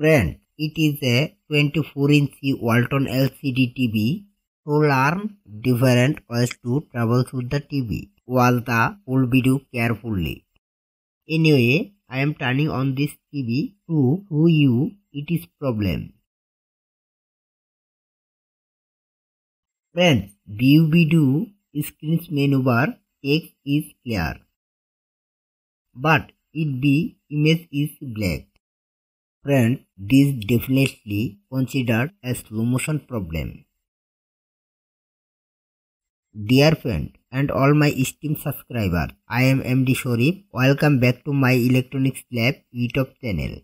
Friends, it is a 24 inch Walton LCD TV. To learn different ways to troubleshoot the TV. Watch the full video carefully. Anyway, I am turning on this TV to show you its problem. Friends, view video screen's menu bar text is clear. But it the image is black. Friends, this definitely considered a slow motion problem. Dear friend and all my esteemed subscribers, I am MD Sharif. Welcome back to my Electronics Lab YouTube channel.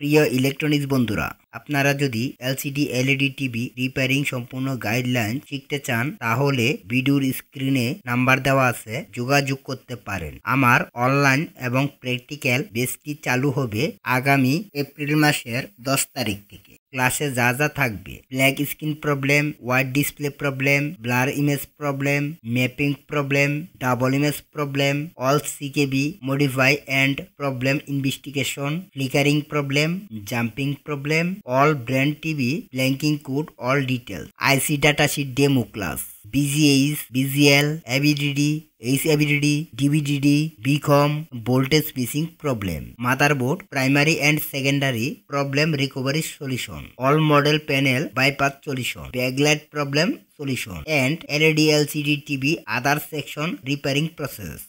প্রিয় electronics বন্ধুরা, আপনারা যদি LCD, LED, TV repairing সম্পূর্ণ guideline শিখতে চান, তাহলে ভিডিওর স্ক্রিনে নাম্বার দেওয়া আছে, যোগাযোগ করতে পারেন। আমার অনলাইন এবং প্র্যাকটিক্যাল বেসটি চালু হবে আগামী এপ্রিল মাসের দশ তারিখ থেকে। ক্লাসে যা যা থাকবে। Black screen problem white display problem blur image problem mapping problem double image problem all CKB modify and problem investigation flickering problem jumping problem all brand TV blanking code all details IC data sheet demo class VGH, VGL, AVDD, HAVDD, DVDD, VCOM, voltage switching problem, motherboard, primary and secondary problem recovery solution, all model panel bypass solution, backlight problem solution, and LED LCD TV other section repairing process.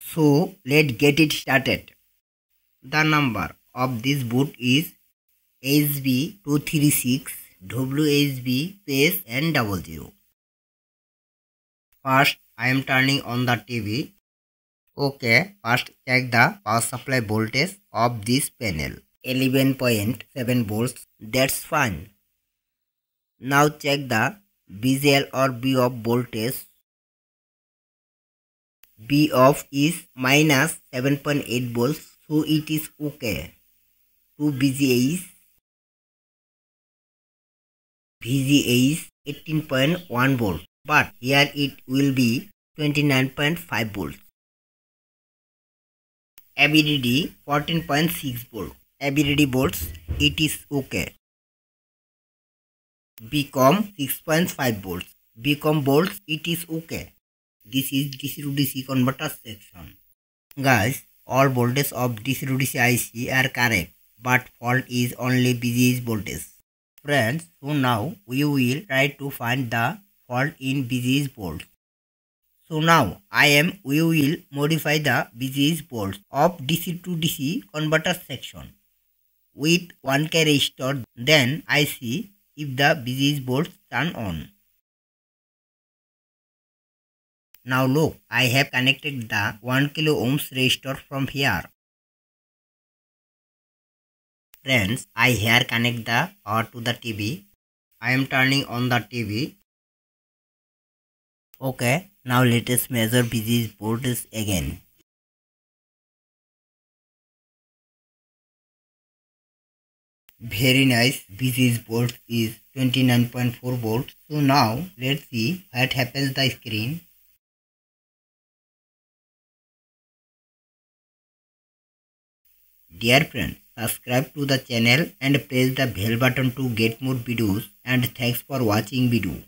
So let's get it started. The number of this boot is HV236 WHB space and double zero. First, I am turning on the TV. Okay, first check the power supply voltage of this panel. 11.7 volts. That's fine. Now check the VGL or B off voltage. B of is minus 7.8 volts, so it is okay. Two VGH is VGH is 18.1 volts but here it will be 29.5 volts. AVDD 14.6 volt. AVDD volts it is okay. VCOM 6.5 volts. VCOM volts it is okay. This is DC to DC converter section. Guys, all voltage of DC to DC IC are correct, but fault is only VGH voltage. Friends, so now we will try to find the fault in VGH board. So now I am we will modify the VGH board of DC to DC converter section with 1k resistor then I see if the VGH board turn on. Now look, I have connected the 1 kilo ohms resistor from here. Friends, I here connect the power to the TV. I am turning on the TV Okay, now let us measure BG's voltage again. Very nice, BG's volt is 29.4 volts. So now let's see what happens the screen. Dear friends, subscribe to the channel and press the bell button to get more videos and thanks for watching video.